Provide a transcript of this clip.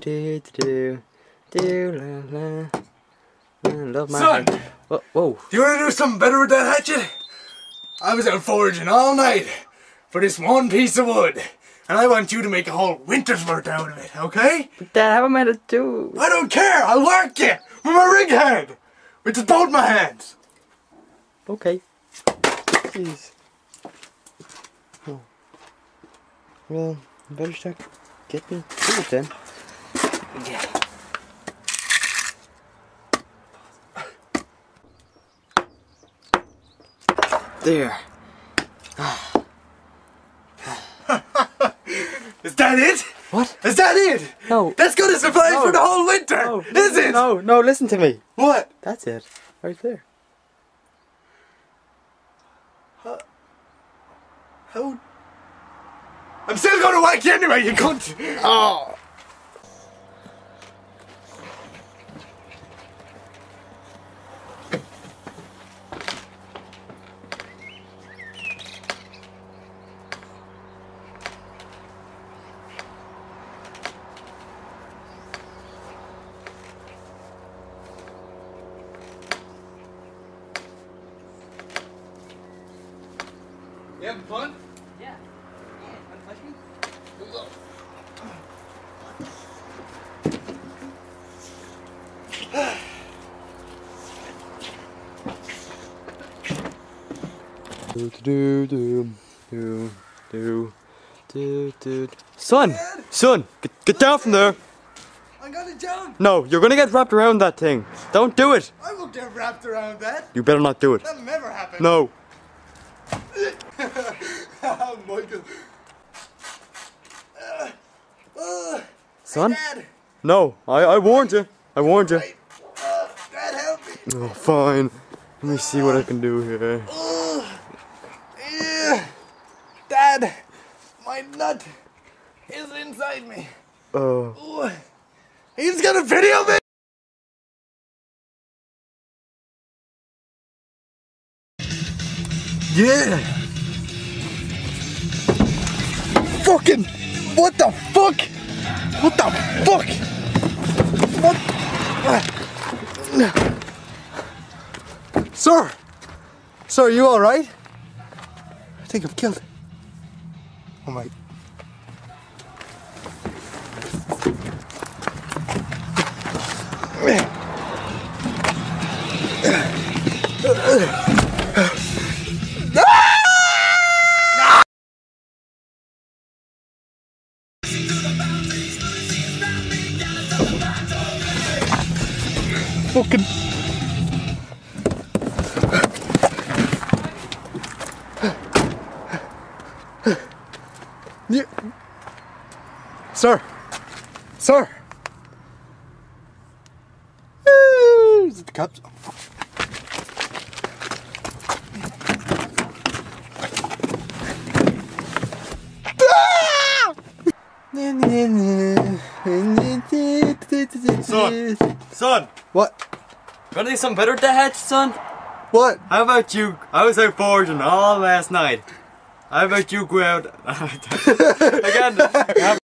do do do la la. I love my Son! Whoa, whoa. Do you want to do something better with that hatchet? I was out foraging all night for this one piece of wood. And I want you to make a whole winter's worth out of it, okay? Dad, how am I to do? I don't care, I'll work you with my rig hand. With just both my hands. Okay. Jeez. Oh. Well, better start get me it then. There. Is that it? What? Is that it? No. That's gonna supply No. for the whole winter, No. is it? No, no, listen to me. What? That's it. Right there. How? I'm still gonna whack you anyway, you cunt! Oh. You having fun? Do do do do do do do. Son, son, get, get down from there. I got it down! No, you're gonna get wrapped around that thing. Don't do it. I will get wrapped around that. You better not do it. That'll never happen. No. oh, Michael. Uh, uh, Son? Dad. No, I, I warned you. I warned you. Uh, Dad, help me. Oh, fine. Let me see what I can do here. Yeah. Dad, my nut is inside me. Oh. Ooh. He's gonna video me. Yeah. Fucking. What the fuck? What the fuck? What? Sir. Sir, are you alright? I think I'm killed. Oh my. Fucking. Yeah. Sir. Sir. Is it the cops? Fuck. Ah! Son. Son, What? wanna do some better hatch, son? What? How about you? I was out foraging all last night. How about you go out again?